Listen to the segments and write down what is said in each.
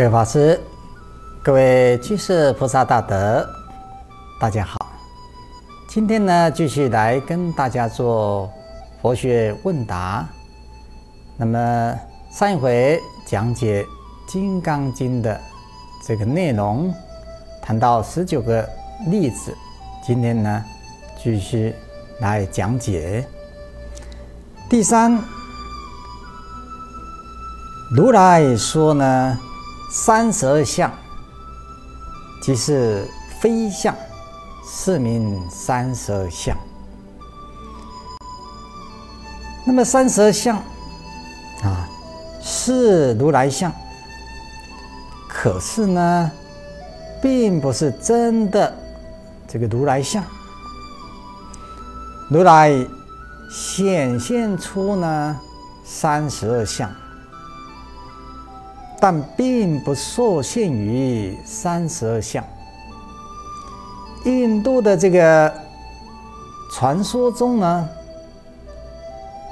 各位法师，各位居士菩萨大德，大家好。今天呢，继续来跟大家做佛学问答。那么上一回讲解《金刚经》的这个内容，谈到十九个例子。今天呢，继续来讲解第三。如来说呢。三十二相，即是非相，是名三十二相。那么三十二相啊，是如来相，可是呢，并不是真的这个如来相。如来显现出呢三十二相。但并不受限于三十二相。印度的这个传说中呢，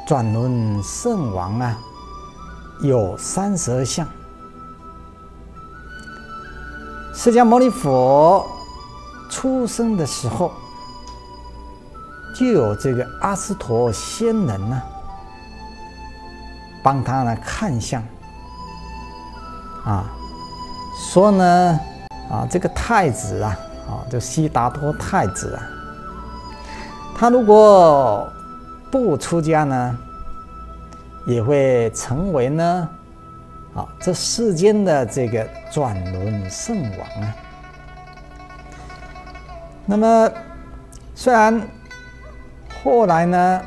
转轮圣王啊，有三十二相。释迦牟尼佛出生的时候，就有这个阿斯陀仙人呢，帮他来看相。啊，说呢，啊，这个太子啊，啊，就悉达多太子啊，他如果不出家呢，也会成为呢，啊，这世间的这个转轮圣王啊。那么，虽然后来呢，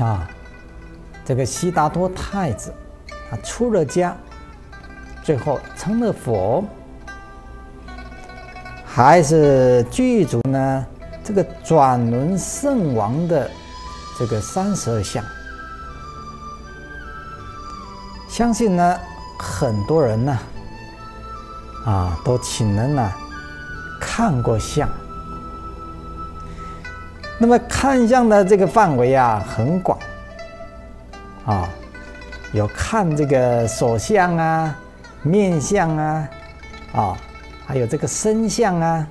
啊，这个悉达多太子啊出了家。最后成了佛，还是具足呢？这个转轮圣王的这个三十二相，相信呢，很多人呢，啊，都请人呢看过相。那么看相的这个范围啊，很广，啊，有看这个手相啊。面相啊，啊，还有这个声相啊，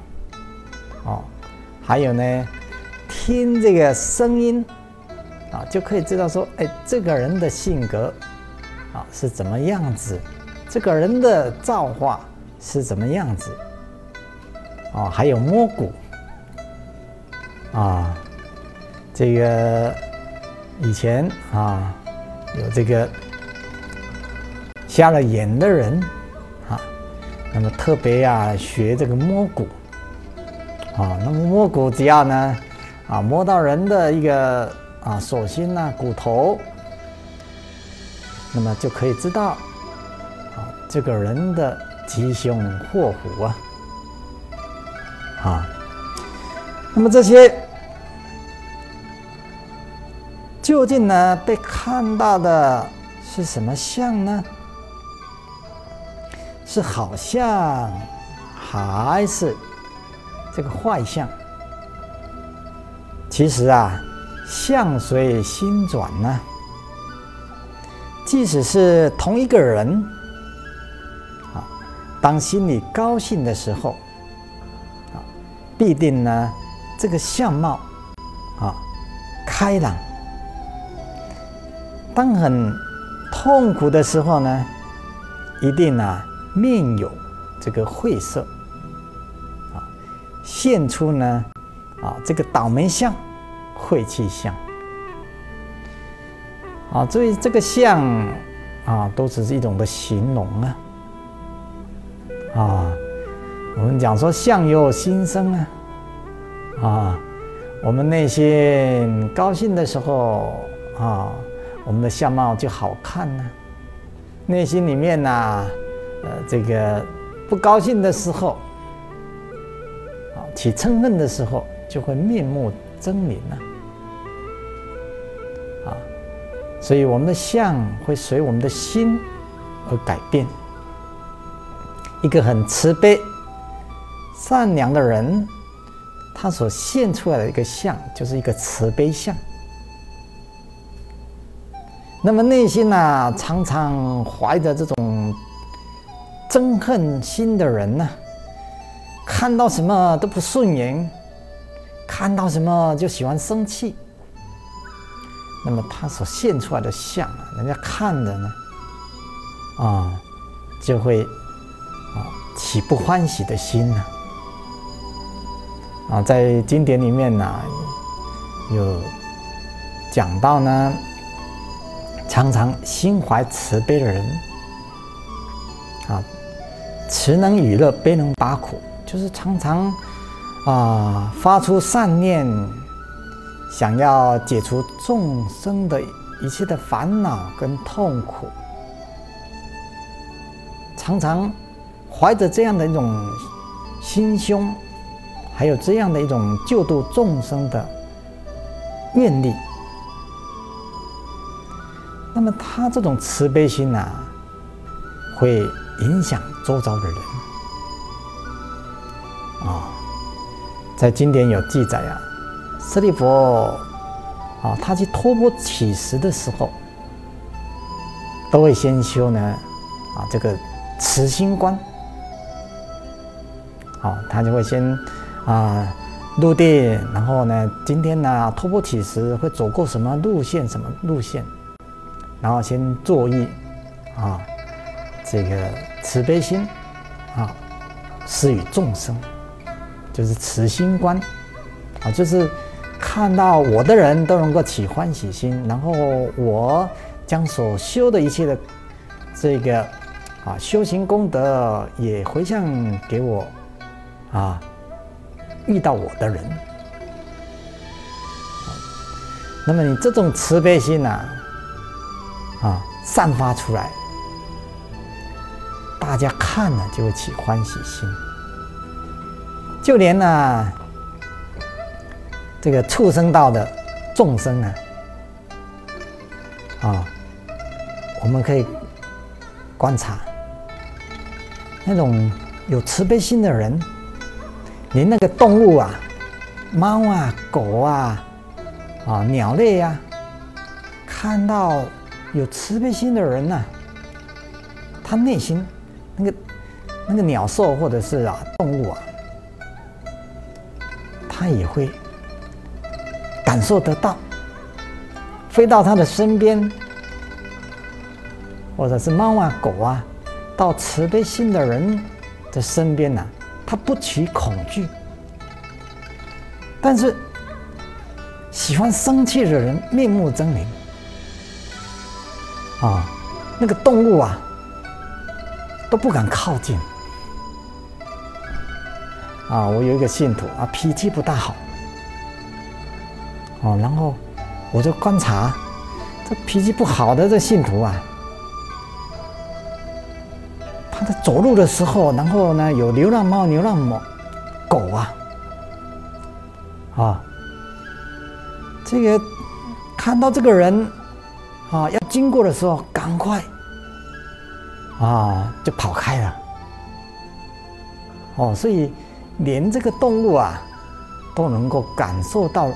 哦，还有呢，听这个声音啊，就可以知道说，哎，这个人的性格啊是怎么样子，这个人的造化是怎么样子，啊，还有摸骨啊，这个以前啊有这个。瞎了眼的人，啊，那么特别呀学这个摸骨，啊，那么摸骨只要呢，啊摸到人的一个啊手心呐骨头，那么就可以知道，啊这个人的吉凶祸福啊，啊，那么这些究竟呢被看到的是什么相呢？是好相还是这个坏相？其实啊，相随心转呢。即使是同一个人，啊，当心里高兴的时候，啊，必定呢这个相貌啊开朗；当很痛苦的时候呢，一定啊。面有这个晦涩，啊，现出呢啊，这个倒霉相、晦气相，啊，所以这个相啊，都只是一种的形容啊，啊，我们讲说相由心生啊，啊，我们内心高兴的时候啊，我们的相貌就好看呢；内心里面呢，呃，这个不高兴的时候，啊，起嗔恨的时候。就会面目狰狞了，啊，所以我们的相会随我们的心而改变。一个很慈悲、善良的人，他所现出来的一个相，就是一个慈悲相。那么内心呢，常常怀着这种憎恨心的人呢，看到什么都不顺眼。看到什么就喜欢生气，那么他所现出来的相啊，人家看着呢，啊，就会啊起不欢喜的心呢，啊，在经典里面呢，有讲到呢，常常心怀慈悲的人，慈能与乐，悲能拔苦，就是常常。啊，发出善念，想要解除众生的一切的烦恼跟痛苦，常常怀着这样的一种心胸，还有这样的一种救度众生的愿力，那么他这种慈悲心呐，会影响周遭的人啊。在经典有记载啊，舍利佛啊，他去托钵乞食的时候，都会先修呢啊这个慈心观，好，他就会先啊入定，然后呢，今天呢托钵乞食会走过什么路线，什么路线，然后先作意啊这个慈悲心啊施与众生。就是慈心观，啊，就是看到我的人都能够起欢喜心，然后我将所修的一切的这个啊修行功德也回向给我啊遇到我的人，那么你这种慈悲心呐啊散发出来，大家看了就会起欢喜心。就连呢，这个畜生道的众生啊，啊，我们可以观察那种有慈悲心的人，连那个动物啊，猫啊、狗啊、啊鸟类呀，看到有慈悲心的人呢，他内心那个鸟兽或者是啊动物啊。他也会感受得到，飞到他的身边，或者是猫啊、狗啊，到慈悲心的人的身边呢，他不起恐惧；但是喜欢生气的人面目狰狞啊，那个动物啊都不敢靠近。啊，我有一个信徒啊，脾气不大好。哦，然后我就观察这脾气不好的这信徒啊，他在走路的时候，然后呢有流浪猫、流浪猫、狗啊，啊，这个看到这个人啊要经过的时候，赶快啊就跑开了。哦，所以。连这个动物啊，都能够感受到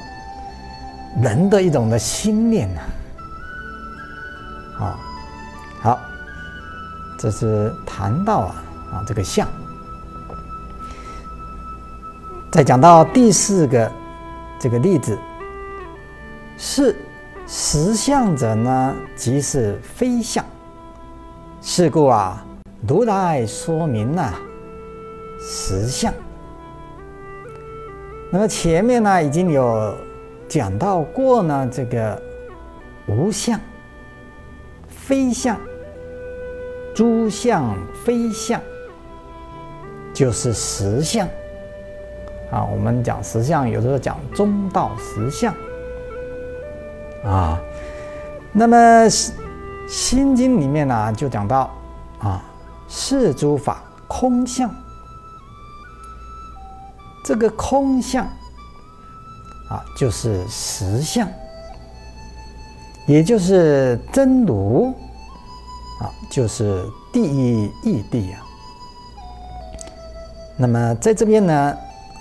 人的一种的心念呐。啊，好，这是谈到啊啊这个相。再讲到第四个这个例子，是实相者呢，即是非相。是故啊，如来说明呐，实相。那么前面呢已经有讲到过呢，这个无相、非相、诸相非相，就是实相。啊，我们讲实相，有时候讲中道实相。啊，那么《心经》里面呢就讲到啊，是诸法空相。这个空相啊，就是实相，也就是真如啊，就是第一义谛啊。那么在这边呢，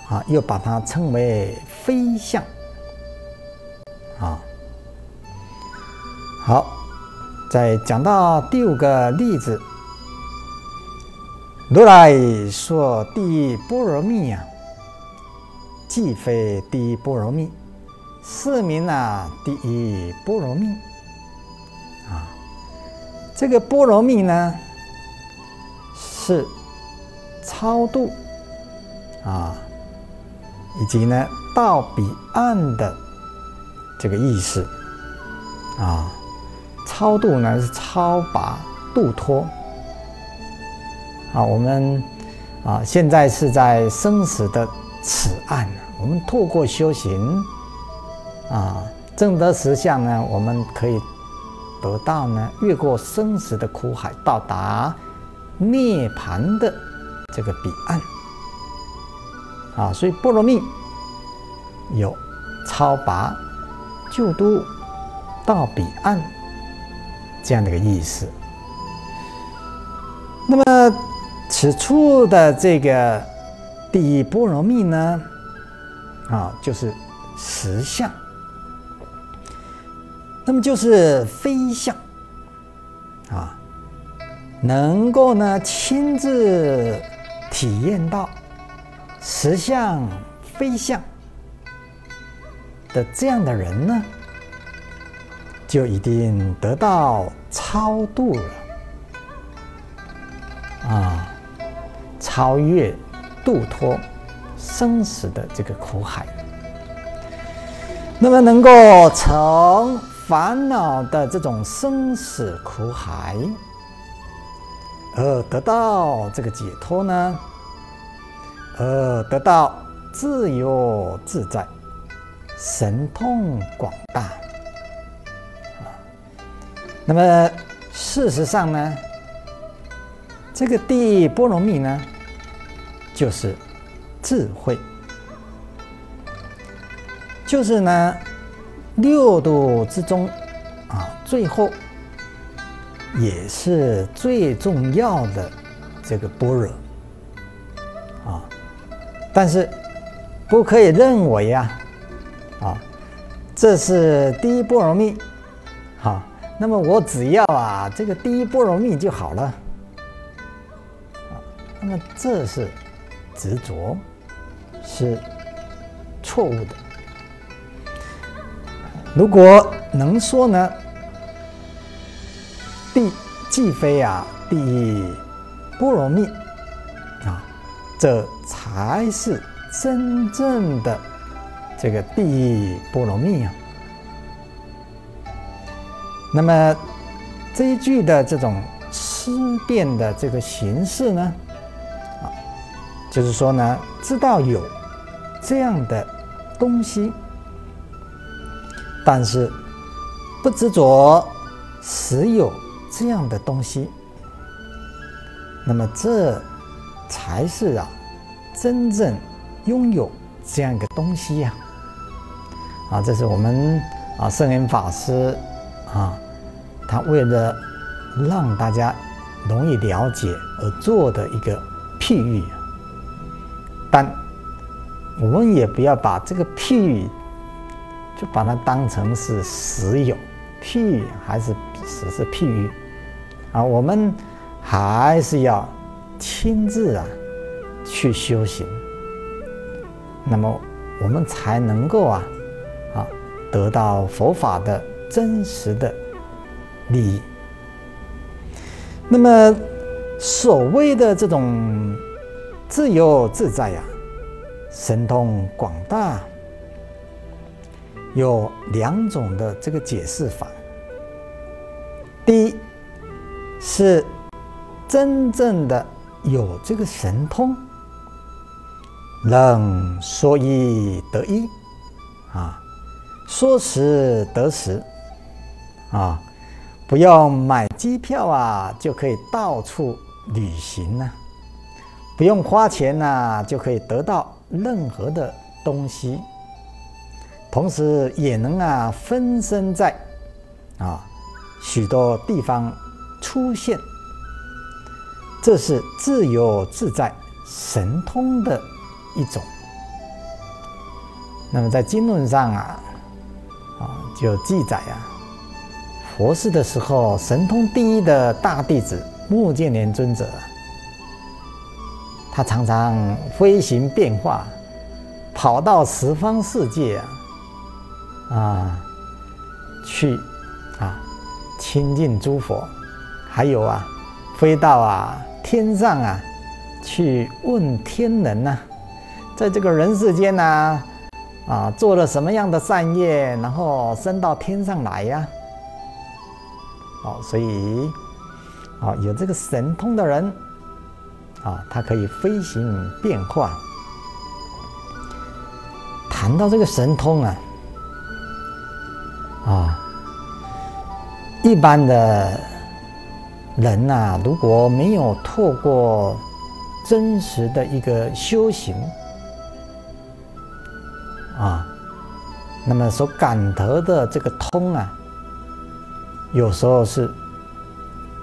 啊，又把它称为非相啊。好，再讲到第五个例子，如来说第一般若蜜呀。既非第一波罗蜜，是名啊第一波罗蜜啊。这个波罗蜜呢，是超度啊，以及呢到彼岸的这个意思啊。超度呢是超拔度脱啊。我们啊现在是在生死的此岸。我们透过修行，啊，正得实相呢，我们可以得到呢，越过生死的苦海，到达涅槃的这个彼岸。啊，所以波罗蜜有超拔、救度到彼岸这样的一个意思。那么此处的这个第一波罗蜜呢？啊，就是实相，那么就是非相。啊，能够呢亲自体验到实相非相的这样的人呢，就一定得到超度了。啊，超越度脱。生死的这个苦海，那么能够从烦恼的这种生死苦海而得到这个解脱呢？而得到自由自在、神通广大。那么事实上呢，这个第波罗蜜呢，就是。智慧就是呢，六度之中啊，最后也是最重要的这个般若啊。但是不可以认为呀，啊，这是第一波罗蜜，好，那么我只要啊这个第一波罗蜜就好了。那么这是执着。是错误的。如果能说呢，第既非啊第波罗蜜啊，这才是真正的这个第波罗蜜啊。那么这一句的这种思辨的这个形式呢，就是说呢，知道有。这样的东西，但是不执着实有这样的东西，那么这才是啊真正拥有这样一个东西呀！啊，这是我们啊圣严法师啊，他为了让大家容易了解而做的一个譬喻，但。我们也不要把这个譬喻，就把它当成是实有，譬喻还是只是譬喻啊？我们还是要亲自啊去修行，那么我们才能够啊啊得到佛法的真实的利益。那么所谓的这种自由自在呀。神通广大，有两种的这个解释法。第一是真正的有这个神通，能说一得一，啊，说时得时，啊，不用买机票啊，就可以到处旅行呢。不用花钱呐，就可以得到任何的东西，同时也能啊分身在啊许多地方出现，这是自由自在神通的一种。那么在经论上啊啊就记载啊，佛世的时候，神通第一的大弟子目犍连尊者。他常常飞行变化，跑到十方世界啊，啊，去啊亲近诸佛，还有啊，飞到啊天上啊，去问天人呐，在这个人世间呢，啊做了什么样的善业，然后升到天上来呀？哦，所以啊，有这个神通的人。啊，它可以飞行变化。谈到这个神通啊，啊，一般的人呐，如果没有透过真实的一个修行啊，那么所感得的这个通啊，有时候是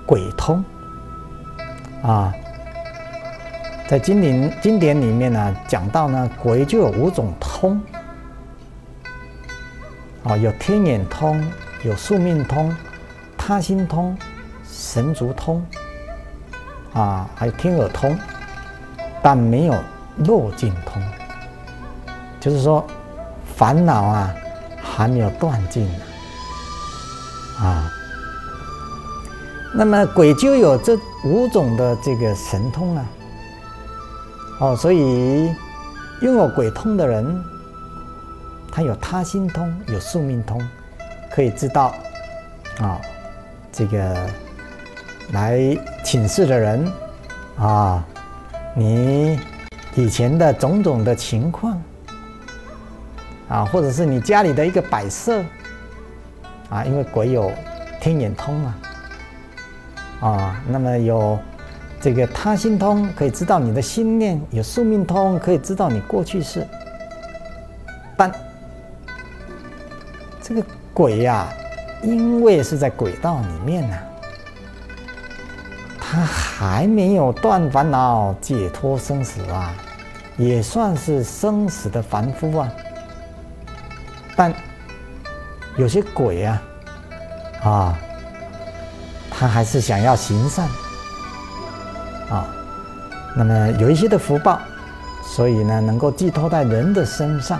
鬼通啊。在经典经典里面呢，讲到呢，鬼就有五种通，啊，有天眼通，有宿命通，他心通，神足通，啊，还有天耳通，但没有落尽通，就是说烦恼啊还没有断尽啊。那么鬼就有这五种的这个神通啊。哦，所以拥有鬼通的人，他有他心通，有宿命通，可以知道啊，这个来请示的人啊，你以前的种种的情况啊，或者是你家里的一个摆设啊，因为鬼有天眼通嘛，啊，那么有。这个他心通可以知道你的心念，有宿命通可以知道你过去式。但这个鬼呀，因为是在轨道里面呢，他还没有断烦恼、解脱生死啊，也算是生死的凡夫啊。但有些鬼呀，啊，他还是想要行善。啊，那么有一些的福报，所以呢，能够寄托在人的身上，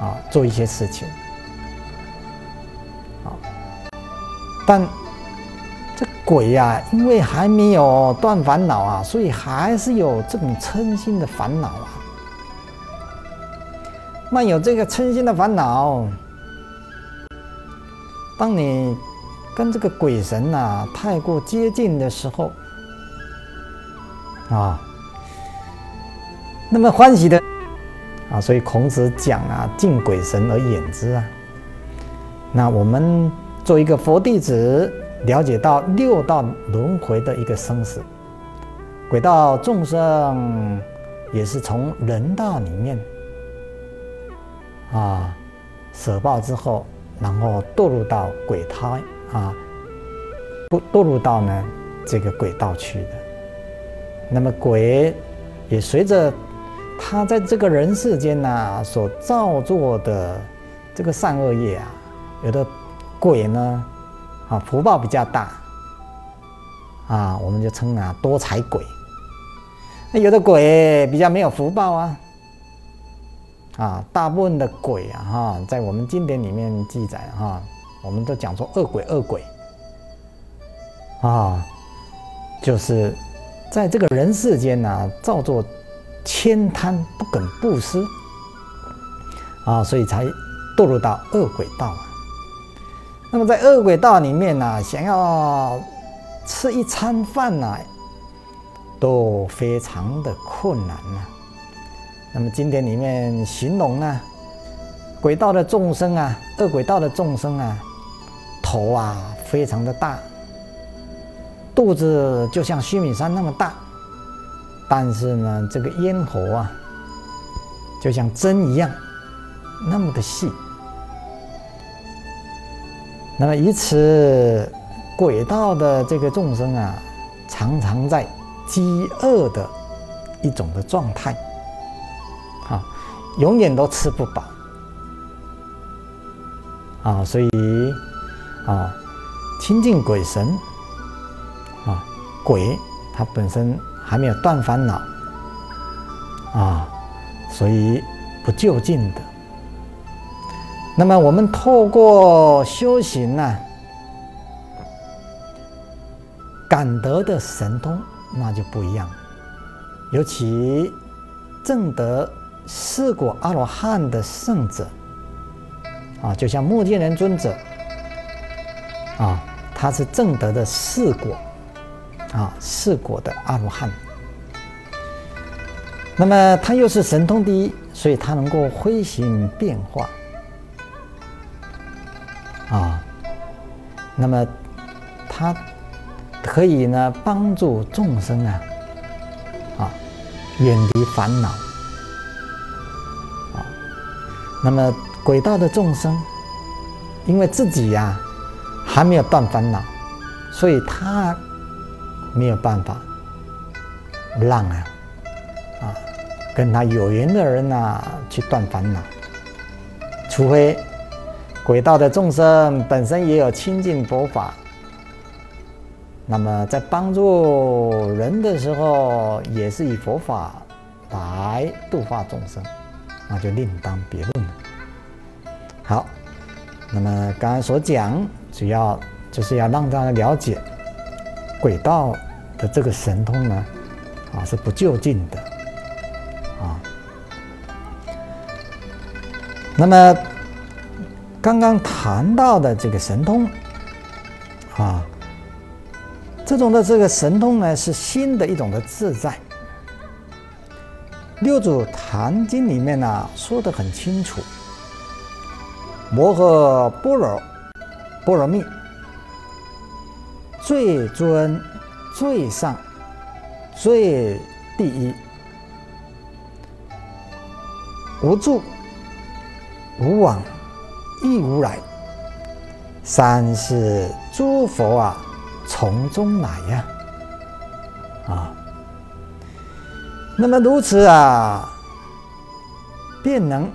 啊，做一些事情，啊，但这鬼呀，因为还没有断烦恼啊，所以还是有这种嗔心的烦恼啊。那有这个嗔心的烦恼，当你跟这个鬼神呐太过接近的时候，啊，那么欢喜的啊，所以孔子讲啊，敬鬼神而远之啊。那我们做一个佛弟子，了解到六道轮回的一个生死，鬼道众生也是从人道里面啊舍报之后，然后堕入到鬼胎啊，堕堕入到呢这个鬼道去的。那么鬼也随着他在这个人世间呐所造作的这个善恶业啊，有的鬼呢啊福报比较大啊，我们就称啊多财鬼。那有的鬼比较没有福报啊啊，大部分的鬼啊哈，在我们经典里面记载哈，我们都讲说恶鬼恶鬼啊，就是。在这个人世间呢，造作悭贪不肯布施啊，所以才堕入到恶鬼道啊。那么在恶鬼道里面呢，想要吃一餐饭呢，都非常的困难呐。那么经典里面形容呢，鬼道的众生啊，恶鬼道的众生啊，头啊非常的大，肚子就像须弥山那么大。但是呢，这个咽喉啊，就像针一样，那么的细。那么以此，鬼道的这个众生啊，常常在饥饿的一种的状态，啊，永远都吃不饱，啊，所以啊，亲近鬼神，鬼它本身。还没有断烦恼啊，所以不就近的。那么我们透过修行呢，感得的神通那就不一样。尤其正得四果阿罗汉的圣者啊，就像目犍连尊者啊，他是正得的四果。啊，四果的阿罗汉，那么他又是神通第一，所以他能够飞行变化。啊，那么他可以呢帮助众生啊，啊远离烦恼。啊，那么轨道的众生，因为自己呀还没有断烦恼，所以他。没有办法让啊啊跟他有缘的人呐去断烦恼，除非轨道的众生本身也有亲近佛法，那么在帮助人的时候，也是以佛法来度化众生，那就另当别论了。好，那么刚才所讲，主要就是要让大家了解。轨道的这个神通呢，啊是不就近的，啊。那么刚刚谈到的这个神通，啊，这种的这个神通呢是新的一种的自在。六祖坛经里面呢说的很清楚，摩诃般若波罗蜜。最尊、最上、最第一，无住、无往、亦无来，三是诸佛啊，从中来呀！啊，那么如此啊，便能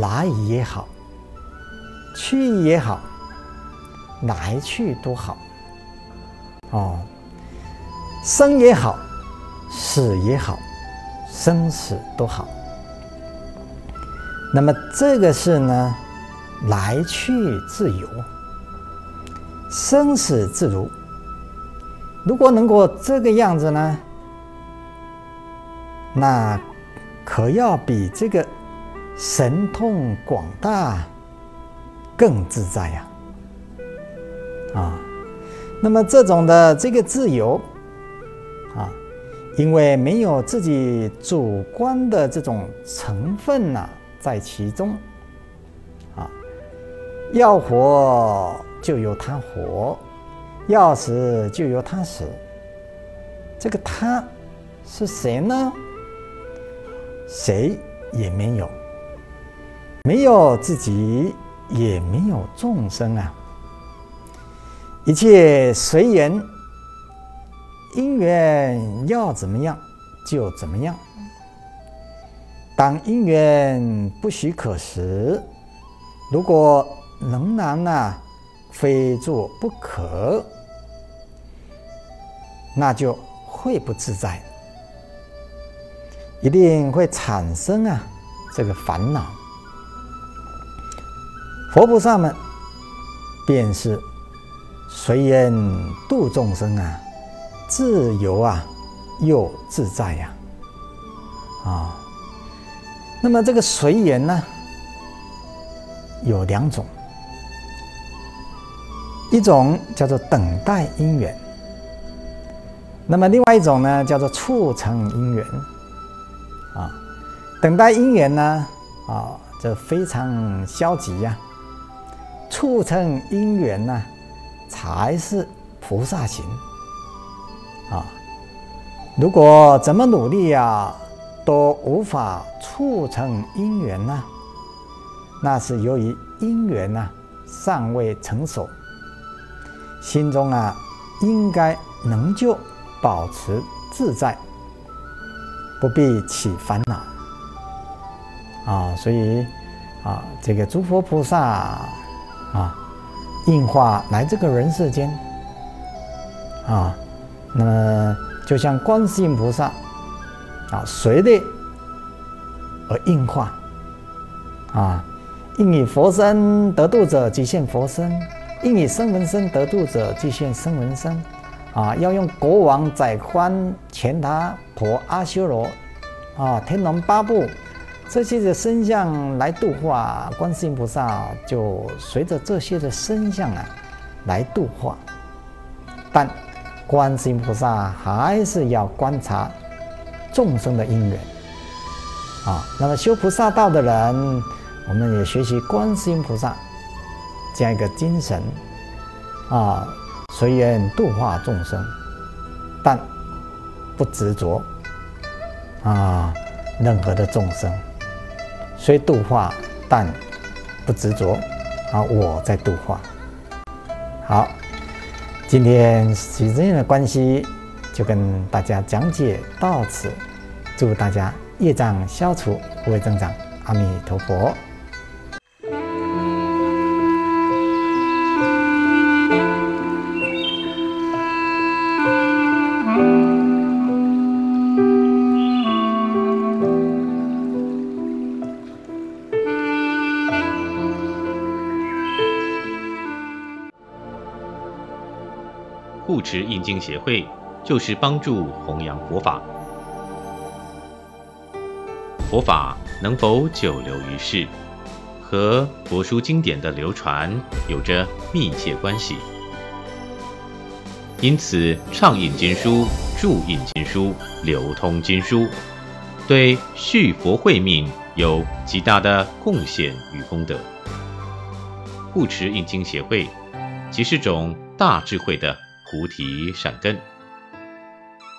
来也好，去也好，来去都好。哦，生也好，死也好，生死都好。那么这个是呢，来去自由，生死自如。如果能够这个样子呢，那可要比这个神通广大更自在呀！啊。那么这种的这个自由，啊，因为没有自己主观的这种成分呐在其中，啊，要活就由他活，要死就由他死。这个他是谁呢？谁也没有，没有自己，也没有众生啊。一切随缘，因缘要怎么样就怎么样。当因缘不许可时，如果仍然呢非做不可，那就会不自在，一定会产生啊这个烦恼。佛菩萨们便是。随缘度众生啊，自由啊，又自在呀。啊。那么这个随缘呢，有两种，一种叫做等待因缘，那么另外一种呢叫做促成因缘。啊，等待因缘呢，啊，这非常消极呀。促成因缘呢，才是菩萨行。啊，如果怎么努力呀？都无法促成因缘呢，那是由于因缘呢尚未成熟，心中啊应该能就保持自在，不必起烦恼啊。所以啊，这个诸佛菩萨啊，应化来这个人世间啊，那么就像观世音菩萨。啊，随的而应化，啊，应以佛身得度者即现佛身，应以声闻身得度者即现声闻身，啊，要用国王、宰官、钱达婆、阿修罗，啊，天龙八部这些的身相来度化观世音菩萨，就随着这些的身相啊来度化，但观世音菩萨还是要观察。众生的因缘啊，那么修菩萨道的人，我们也学习观世音菩萨这样一个精神啊，随缘度化众生，但不执着啊，任何的众生虽度化，但不执着啊，我在度化。好，今天时间的关系，就跟大家讲解到此。祝大家业障消除，不会增长。阿弥陀佛。经协会就是帮助弘扬佛法。佛法能否久留于世，和佛书经典的流传有着密切关系。因此，倡印经书、注印经书、流通经书，对续佛慧命有极大的贡献与功德。护持印经协会，即是种大智慧的菩提善根。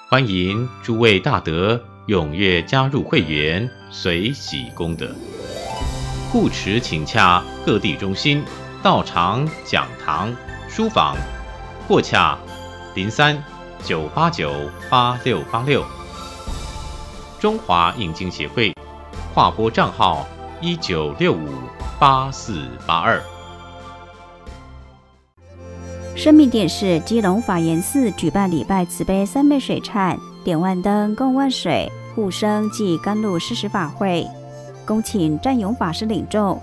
欢迎诸位大德。踊跃加入会员，随喜功德。护持请洽各地中心、道场、讲堂、书房，或洽零三九八九八六八六。中华印经协会划拨账号一九六五八四八二。生命电视基隆法源寺举办礼拜慈悲三昧水忏，点万灯供万水。护生暨甘露施食法会，恭请占勇法师领众。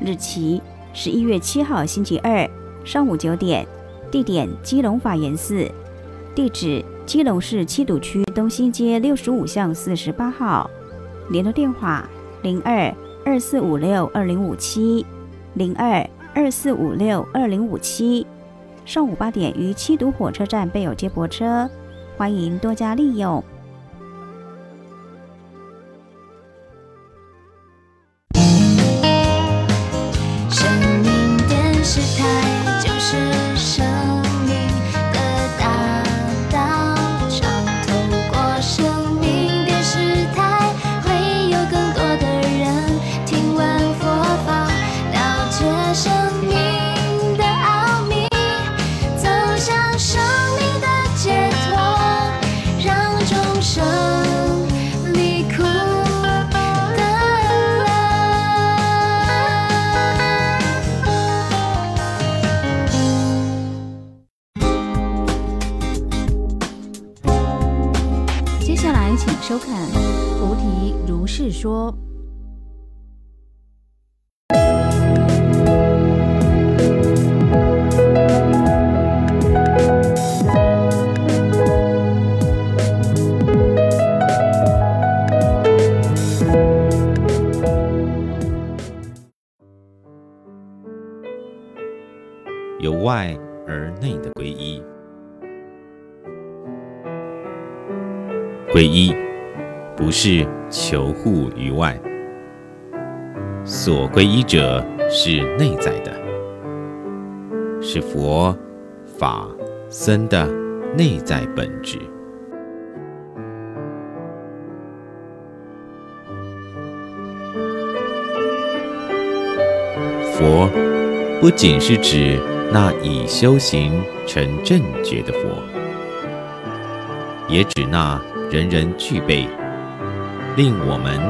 日期十一月七号星期二上午九点，地点基隆法源寺，地址基隆市七堵区东兴街六十五巷四十八号。联络电话零二二四五六二零五七零二二四五六二零五七。上午八点于七堵火车站备有接驳车，欢迎多加利用。接下来请收看《菩提如是说》。皈依不是求护于外，所皈依者是内在的，是佛法僧的内在本质。佛不仅是指那已修行成正觉的佛，也指那人人具备，令我们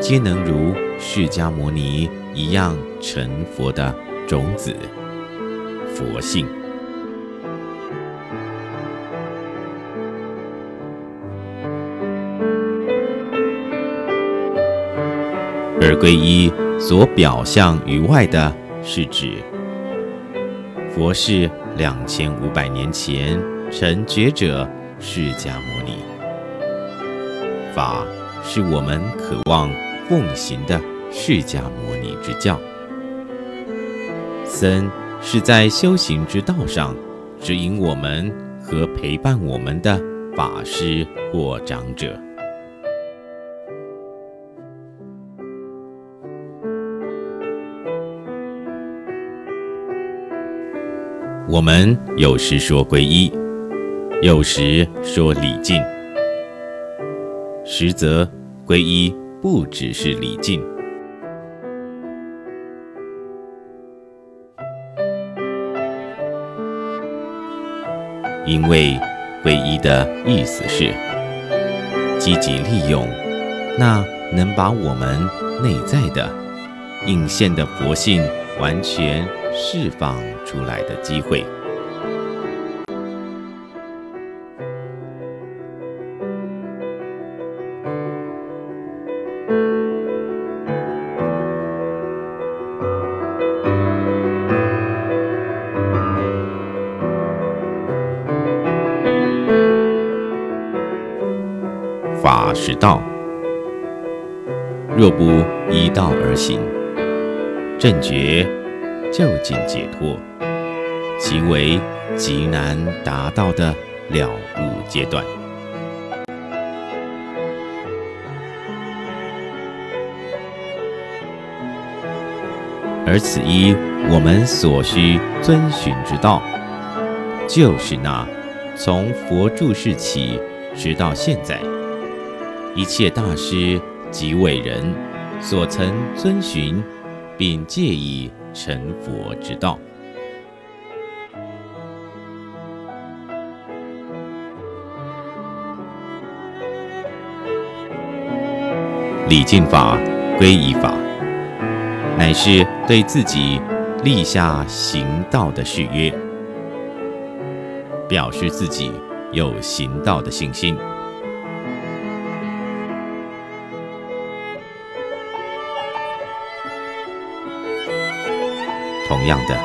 皆能如释迦牟尼一样成佛的种子佛性。而皈依所表象于外的，是指佛是两千五百年前成觉者释迦牟尼，法是我们渴望奉行的释迦牟尼之教，僧是在修行之道上指引我们和陪伴我们的法师或长者。我们有时说皈依，有时说礼敬，实则皈依不只是礼敬，因为皈依的意思是积极利用那能把我们内在的隐现的佛性完全。释放出来的机会。是道，若不依道而行，正觉。就近解脱，即为极难达到的了悟阶段。而此一我们所需遵循之道，就是那从佛住世起直到现在，一切大师及伟人所曾遵循并借以。成佛之道，礼敬法、皈依法，乃是对自己立下行道的誓约，表示自己有行道的信心。同样的，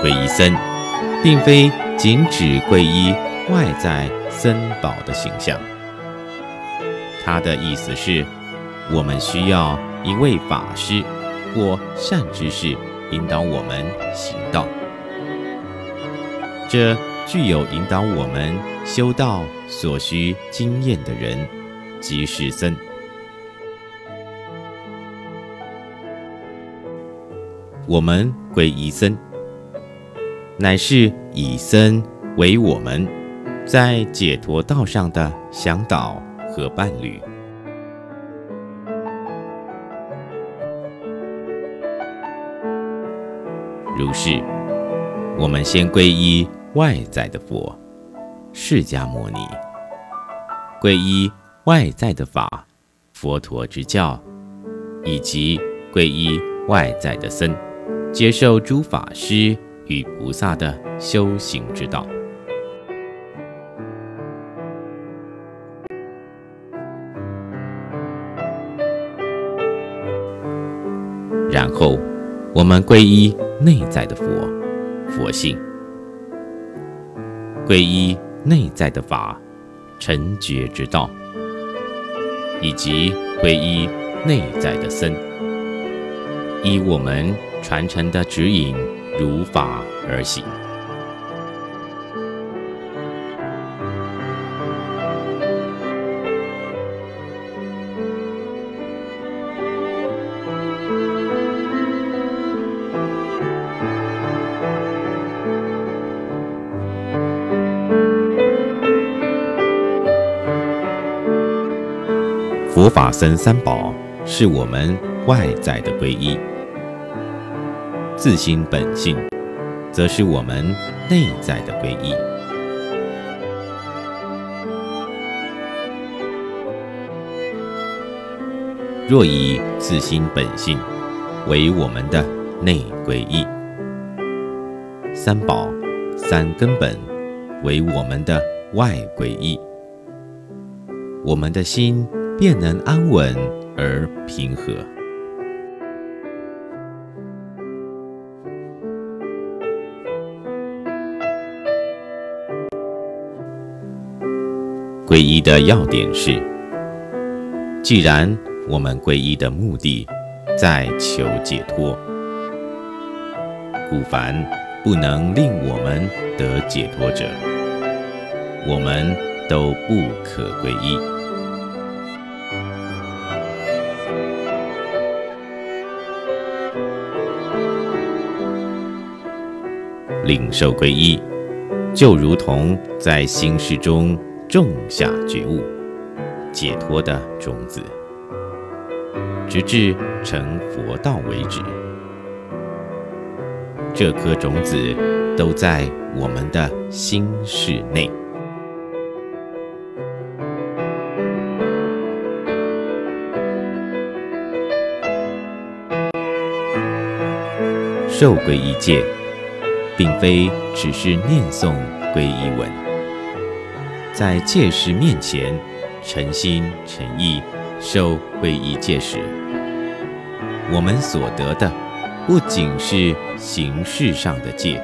皈依僧，并非仅指皈依外在僧宝的形象。他的意思是，我们需要一位法师或善知识引导我们行道。这具有引导我们修道所需经验的人，即是僧。我们皈依僧，乃是以僧为我们在解脱道上的向导和伴侣。如是，我们先皈依外在的佛，释迦牟尼；皈依外在的法，佛陀之教，以及皈依外在的僧。接受诸法师与菩萨的修行之道，然后我们皈依内在的佛佛性，皈依内在的法成觉之道，以及皈依内在的僧，依我们。传承的指引如法而行。佛法僧三宝是我们外在的皈依。自心本性，则是我们内在的皈依。若以自心本性为我们的内皈依，三宝、三根本为我们的外皈依，我们的心。便能安稳而平和。的要点是：既然我们皈依的目的在求解脱，故凡不能令我们得解脱者，我们都不可皈依。领受皈依，就如同在心事中种下觉悟、解脱的种子，直至成佛道为止。这颗种子都在我们的心室内。受皈依戒。并非只是念诵皈依文，在戒识面前诚心诚意受皈依戒时，我们所得的不仅是形式上的戒，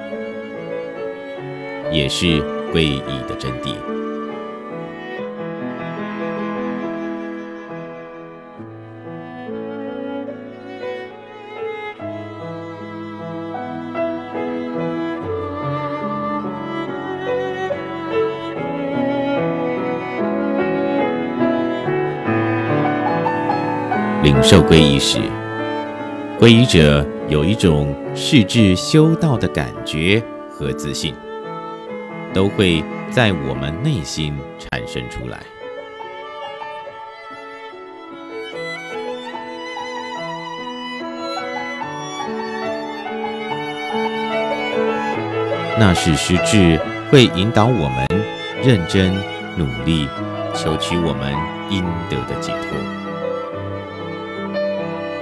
也是皈依的真谛。领受皈依时，皈依者有一种视至修道的感觉和自信，都会在我们内心产生出来。那是实质会引导我们认真努力，求取我们应得的解脱。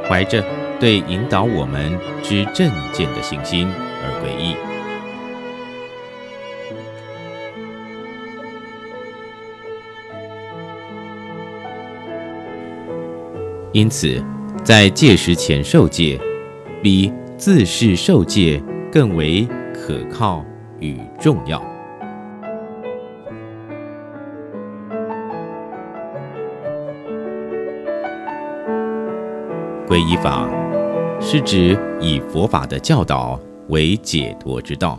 怀着对引导我们之正见的信心而皈依，因此在戒时前受戒，比自是受戒更为可靠与重要。皈依法是指以佛法的教导为解脱之道，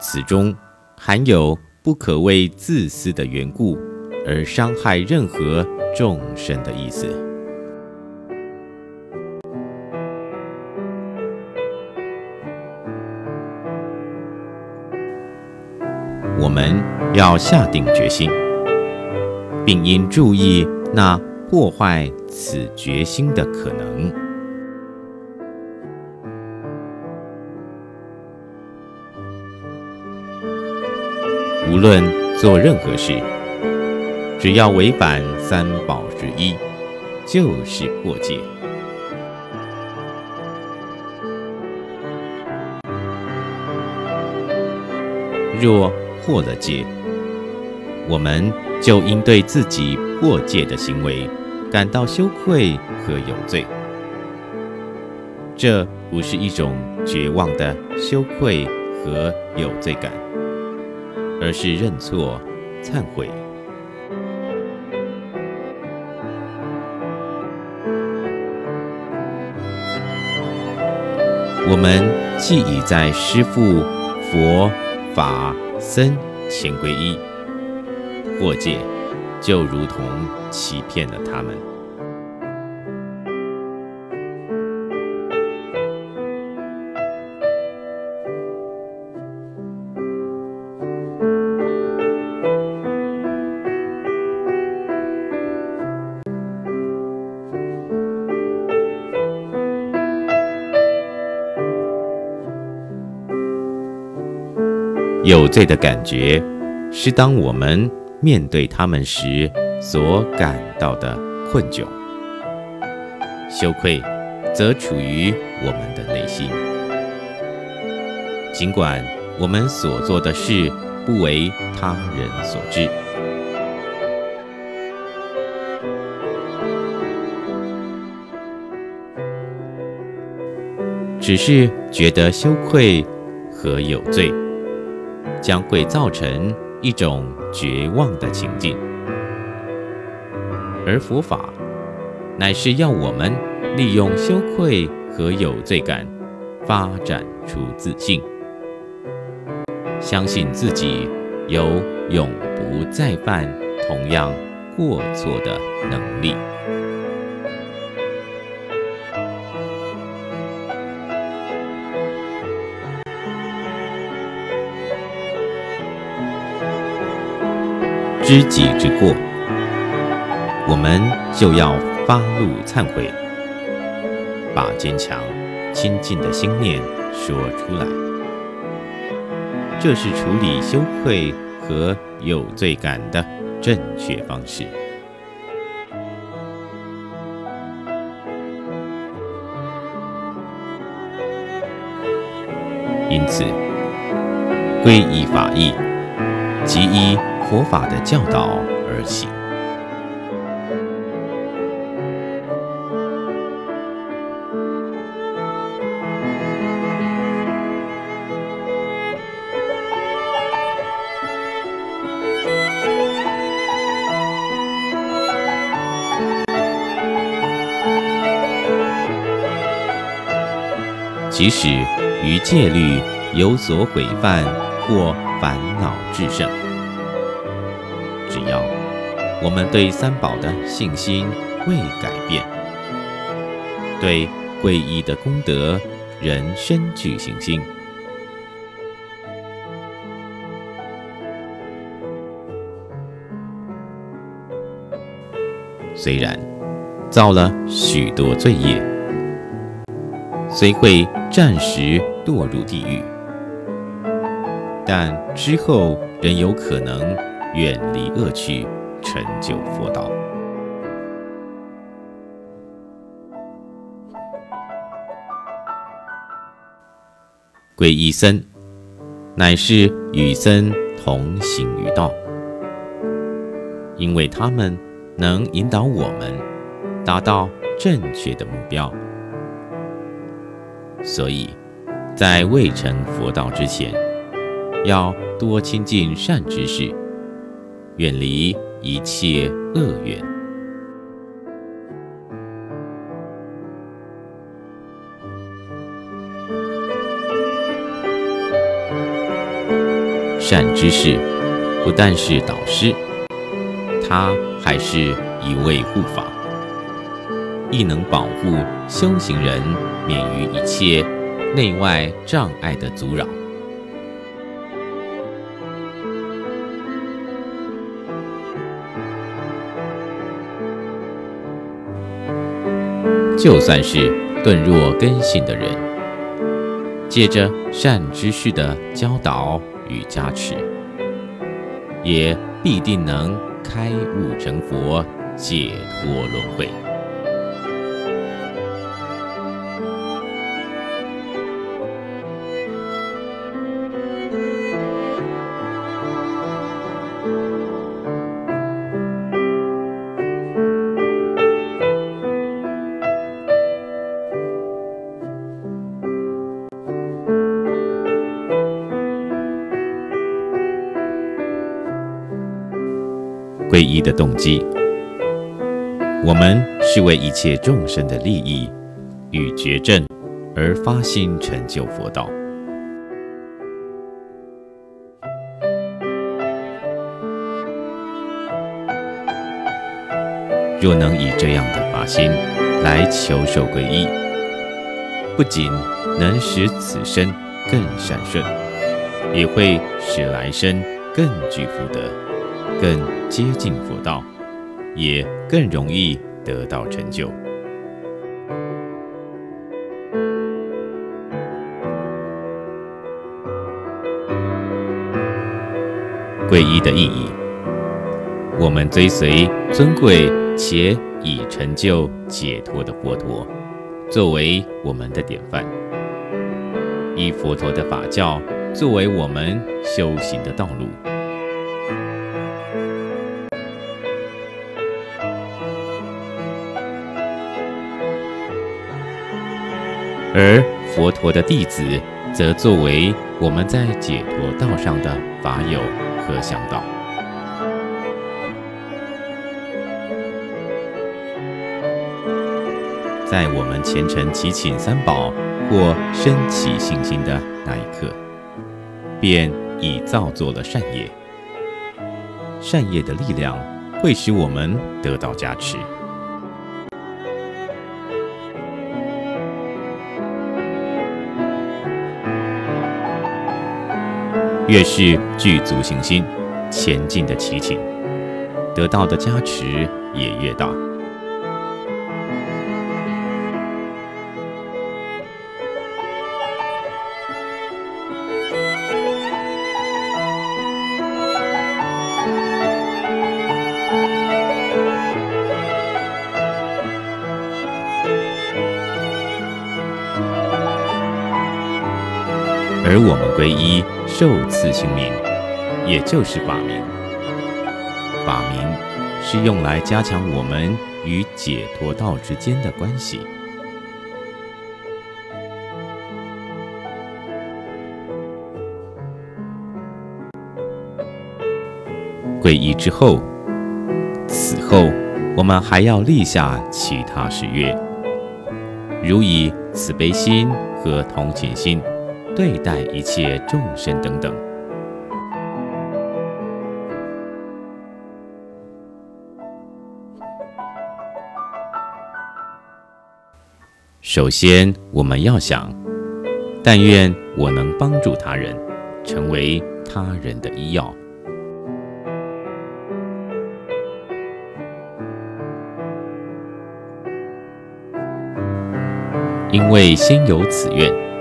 此中含有不可为自私的缘故而伤害任何众生的意思。我们要下定决心，并应注意那。破坏此决心的可能。无论做任何事，只要违反三宝之一，就是破戒。若破了戒，我们就应对自己破戒的行为。感到羞愧和有罪，这不是一种绝望的羞愧和有罪感，而是认错、忏悔。我们既已在师父、佛法、僧前皈依，或戒。就如同欺骗了他们。有罪的感觉是当我们面对他们时所感到的困窘；羞愧，则处于我们的内心。尽管我们所做的事不为他人所知。只是觉得羞愧和有罪，将会造成一种绝望的情境。而佛法乃是要我们利用羞愧和有罪感，发展出自信，相信自己有永不再犯同样过错的能力。知己之过，我们就要发怒忏悔，把坚强、亲近的心念说出来。这是处理羞愧和有罪感的正确方式。因此，皈依法义，即依。佛法的教导而行，即使于戒律有所毁犯或烦恼至盛。我们对三宝的信心未改变，对皈依的功德仍深具信心，虽然造了许多罪业，虽会暂时堕入地狱，但之后仍有可能。远离恶趣，成就佛道。皈依僧，乃是与僧同行于道，因为他们能引导我们达到正确的目标，所以，在未成佛道之前，要多亲近善知识。远离一切恶缘。善知识不但是导师，他还是一位护法，亦能保护修行人免于一切内外障碍的阻扰。就算是顿若根性的人，借着善知识的教导与加持，也必定能开悟成佛，解脱轮回。皈依的动机，我们是为一切众生的利益与觉证而发心成就佛道。若能以这样的发心来求受皈依，不仅能使此生更善顺，也会使来生更具福德。更接近佛道，也更容易得到成就。皈依的意义。我们追随尊贵且已成就解脱的佛陀，作为我们的典范，以佛陀的法教作为我们修行的道路。而佛陀的弟子，则作为我们在解脱道上的法友和向导。在我们虔诚祈请三宝或升起信心的那一刻，便已造作了善业。善业的力量会使我们得到加持。越是具足信心、前进的祈请，得到的加持也越大。而我们皈依受赐姓名，也就是法名。法名是用来加强我们与解脱道之间的关系。皈依之后，此后我们还要立下其他誓约，如以慈悲心和同情心。对待一切众生等等。首先，我们要想：但愿我能帮助他人，成为他人的医药。因为先有此愿。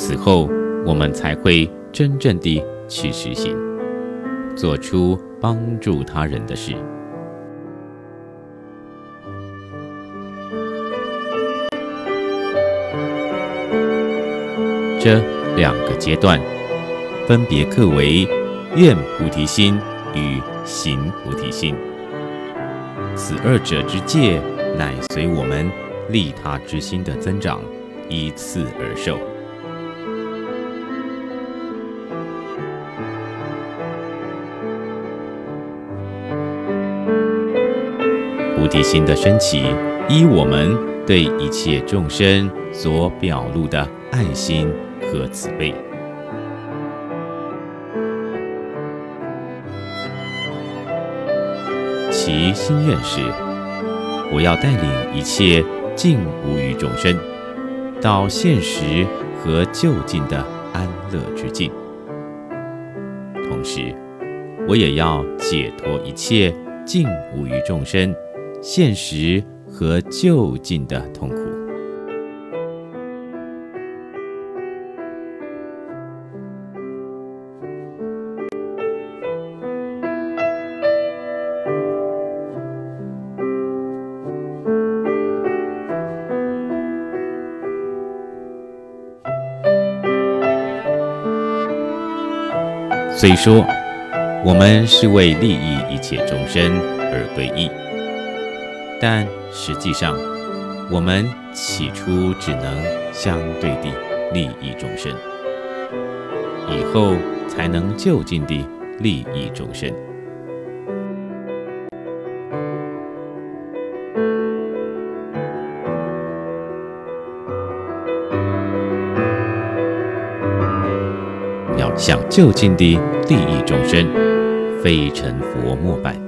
此后，我们才会真正地去实行，做出帮助他人的事。这两个阶段，分别刻为愿菩提心与行菩提心。此二者之界，乃随我们利他之心的增长，依次而受。菩提心的升起，依我们对一切众生所表露的爱心和慈悲。其心愿是：我要带领一切尽无余众生，到现实和就近的安乐之境。同时，我也要解脱一切尽无余众生。现实和就近的痛苦。虽说我们是为利益一切众生而皈依。但实际上，我们起初只能相对地利益众生，以后才能就近地利益众生。要想就近地利益众生，非成佛莫拜。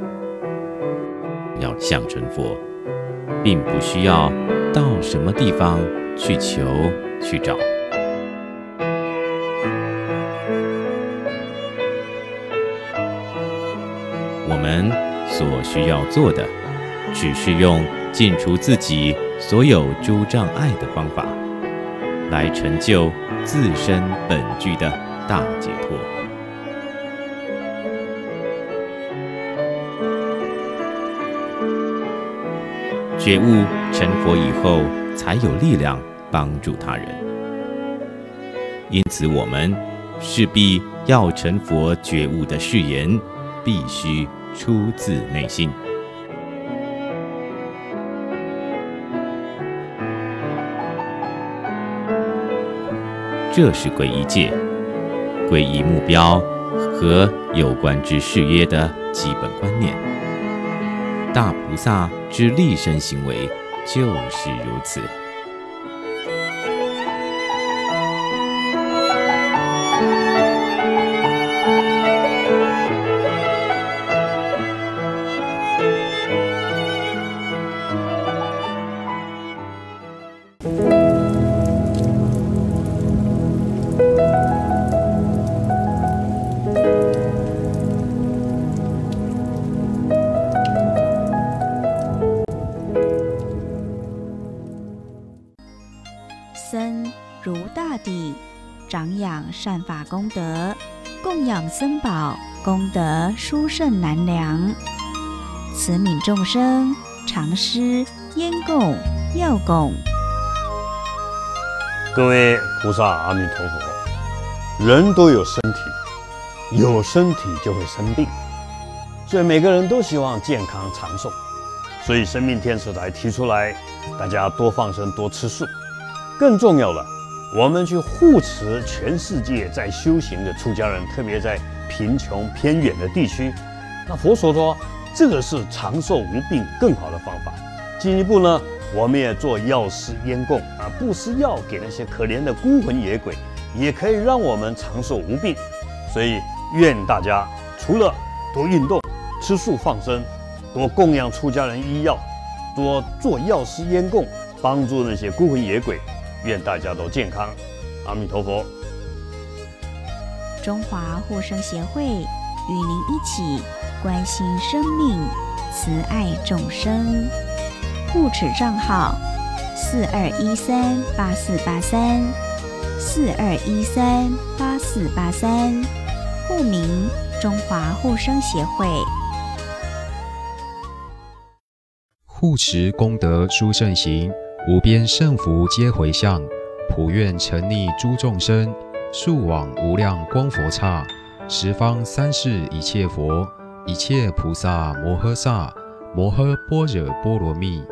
要向成佛，并不需要到什么地方去求去找。我们所需要做的，只是用尽除自己所有诸障碍的方法，来成就自身本具的大解觉悟成佛以后，才有力量帮助他人。因此，我们势必要成佛觉悟的誓言，必须出自内心。这是皈依戒、皈依目标和有关之誓约的基本观念。大菩萨之立身行为就是如此。殊胜难量。慈悯众生，常施烟供、药供。各位菩萨，阿弥陀佛。人都有身体，有身体就会生病，所以每个人都希望健康长寿。所以生命天使台提出来，大家多放生，多吃素。更重要了。我们去护持全世界在修行的出家人，特别在贫穷偏远的地区。那佛所说，这个是长寿无病更好的方法。进一步呢，我们也做药师烟供啊，布施药给那些可怜的孤魂野鬼，也可以让我们长寿无病。所以，愿大家除了多运动、吃素放生、多供养出家人医药、多做药师烟供，帮助那些孤魂野鬼。愿大家都健康，阿弥陀佛。中华护生协会与您一起关心生命，慈爱众生。护持账号：四二一三八四八三，四二一三八四八三。户名：中华护生协会。护持功德殊胜行。无边圣福皆回向，普愿沉溺诸众生，速往无量光佛刹，十方三世一切佛，一切菩萨摩诃萨，摩诃般若波罗蜜。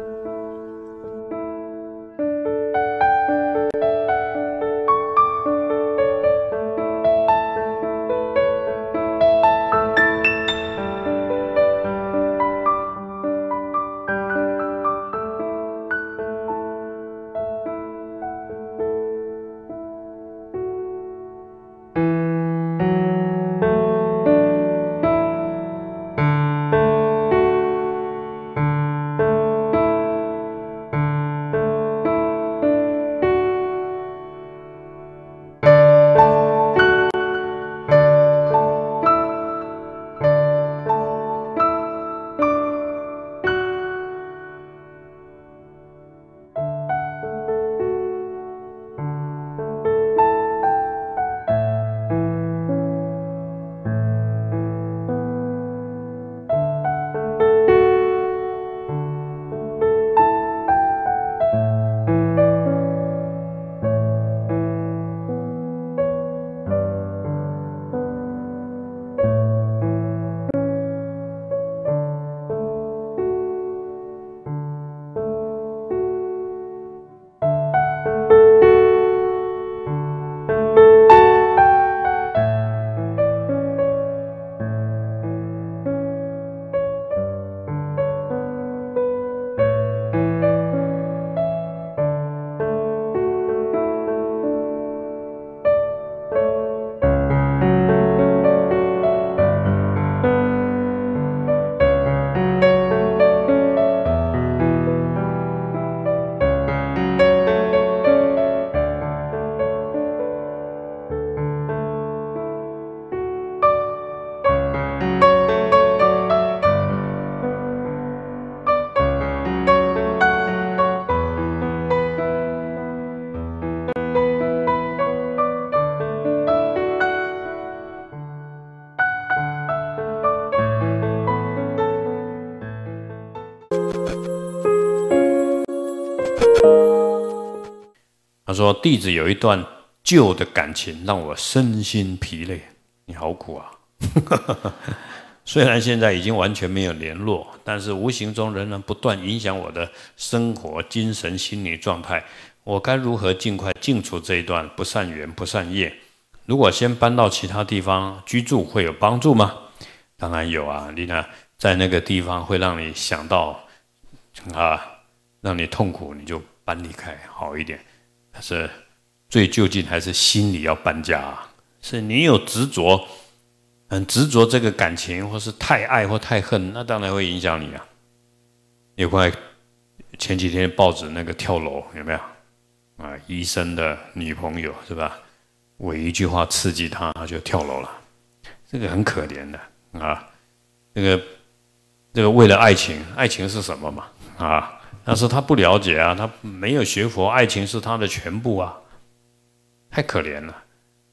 他说：“弟子有一段旧的感情，让我身心疲累。你好苦啊！虽然现在已经完全没有联络，但是无形中仍然不断影响我的生活、精神、心理状态。我该如何尽快净除这一段不善缘、不善业？如果先搬到其他地方居住，会有帮助吗？当然有啊！你看，在那个地方会让你想到啊，让你痛苦，你就搬离开好一点。”是，最究竟还是心里要搬家啊？是你有执着，很执着这个感情，或是太爱或太恨，那当然会影响你啊。有关前几天报纸那个跳楼有没有？啊，医生的女朋友是吧？我一句话刺激他，他就跳楼了，这个很可怜的啊。这个这个为了爱情，爱情是什么嘛？啊？但是他不了解啊，他没有学佛，爱情是他的全部啊，太可怜了。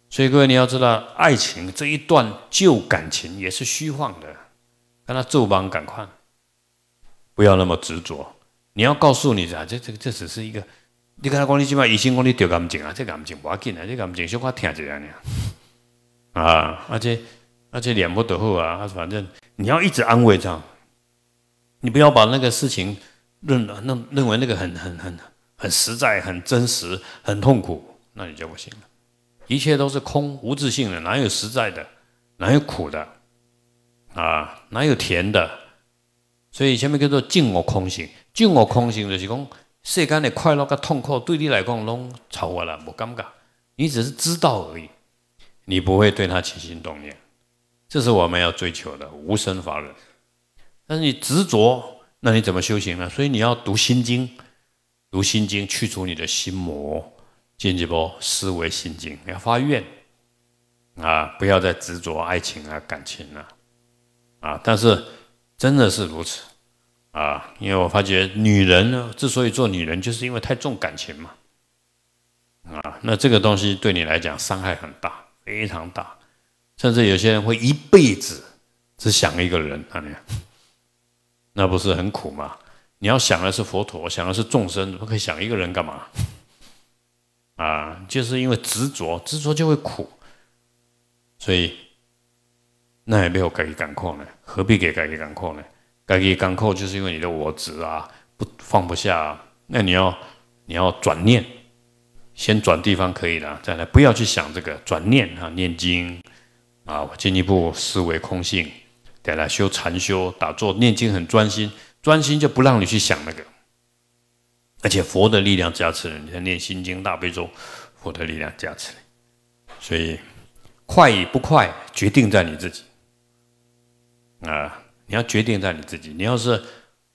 所以各位你要知道，爱情这一段旧感情也是虚幻的，跟他奏邦赶快，不要那么执着。你要告诉你啊，这这这只是一个，你跟他讲你起码疑心讲你丢感情啊，这感情不要紧啊，这感情小可听一下呢。啊，而且而且脸不得好啊，反正你要一直安慰他，你不要把那个事情。认认认为那个很很很很实在、很真实、很痛苦，那你就不行了。一切都是空无自性的，哪有实在的？哪有苦的？啊，哪有甜的？所以前面叫做净我空性，净我空性就是讲世间的快乐跟痛苦对你来讲拢超过了，不尴尬。你只是知道而已，你不会对他起心动念。这是我们要追求的无生法忍。但是你执着。那你怎么修行呢？所以你要读心经，读心经去除你的心魔，进一步思维心经，要发愿啊，不要再执着爱情啊、感情了啊。但是真的是如此啊，因为我发觉女人呢，之所以做女人，就是因为太重感情嘛啊。那这个东西对你来讲伤害很大，非常大，甚至有些人会一辈子只想一个人，啊，你。那不是很苦吗？你要想的是佛陀，想的是众生，不可以想一个人干嘛？啊，就是因为执着，执着就会苦，所以那也没有改己感控呢？何必给改己感控呢？改己感控就是因为你的我执啊，不放不下。那你要你要转念，先转地方可以了，再来不要去想这个转念啊，念经啊，进一步思维空性。再来修禅修、打坐、念经，很专心，专心就不让你去想那个，而且佛的力量加持，你在念心经、大悲咒，佛的力量加持所以快与不快，决定在你自己啊！你要决定在你自己，你要是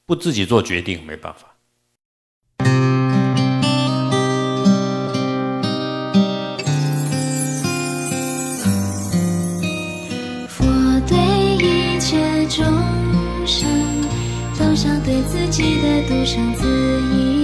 不自己做决定，没办法。自己的独生子一